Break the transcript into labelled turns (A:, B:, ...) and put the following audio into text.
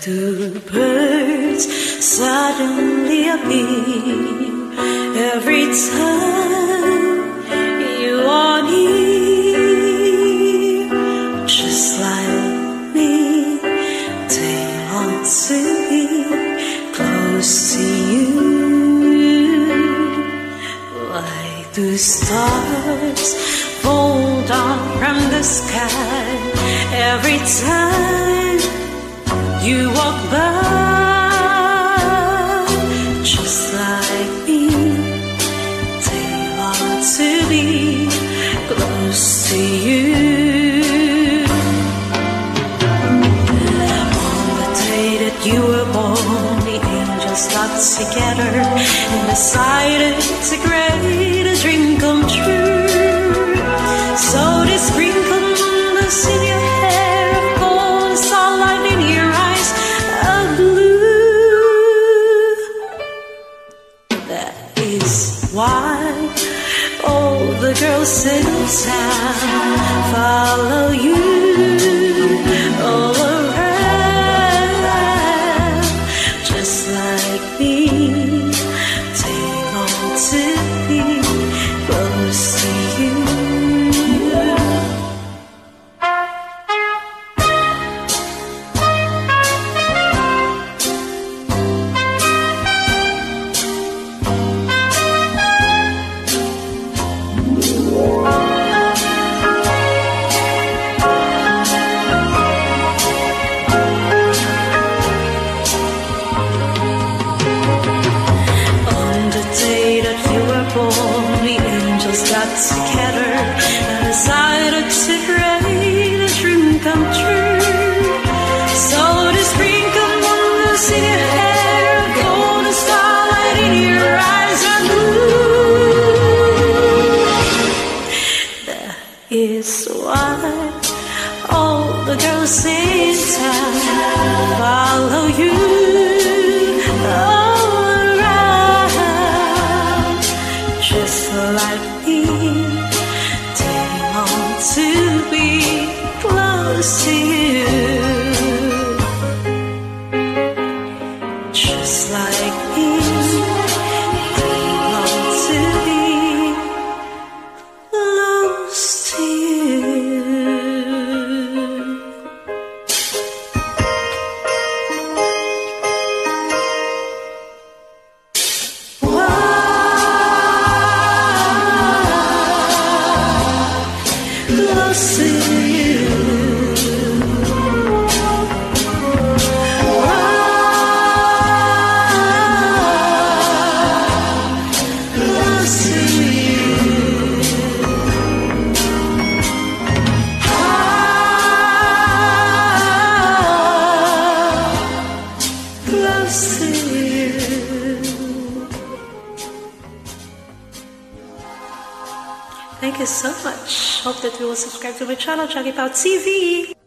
A: two birds suddenly appear every time you are near. Just like me, they long to be close to you. Like the stars fall down from the sky every time you walk by. Just like me, they long to be close to you. On the day that you were born, the angels got together and decided to That is why all the girls in town follow you together and decided to create a dream come true. So they sprinkled wonders in your hair, golden starlight in your eyes are blue. That is why all the girls in town follow you all around, just like me. To you, just like me. They long to be close to you. Close to you. Thank you so much. Hope that you will subscribe to my channel, Pajo TV.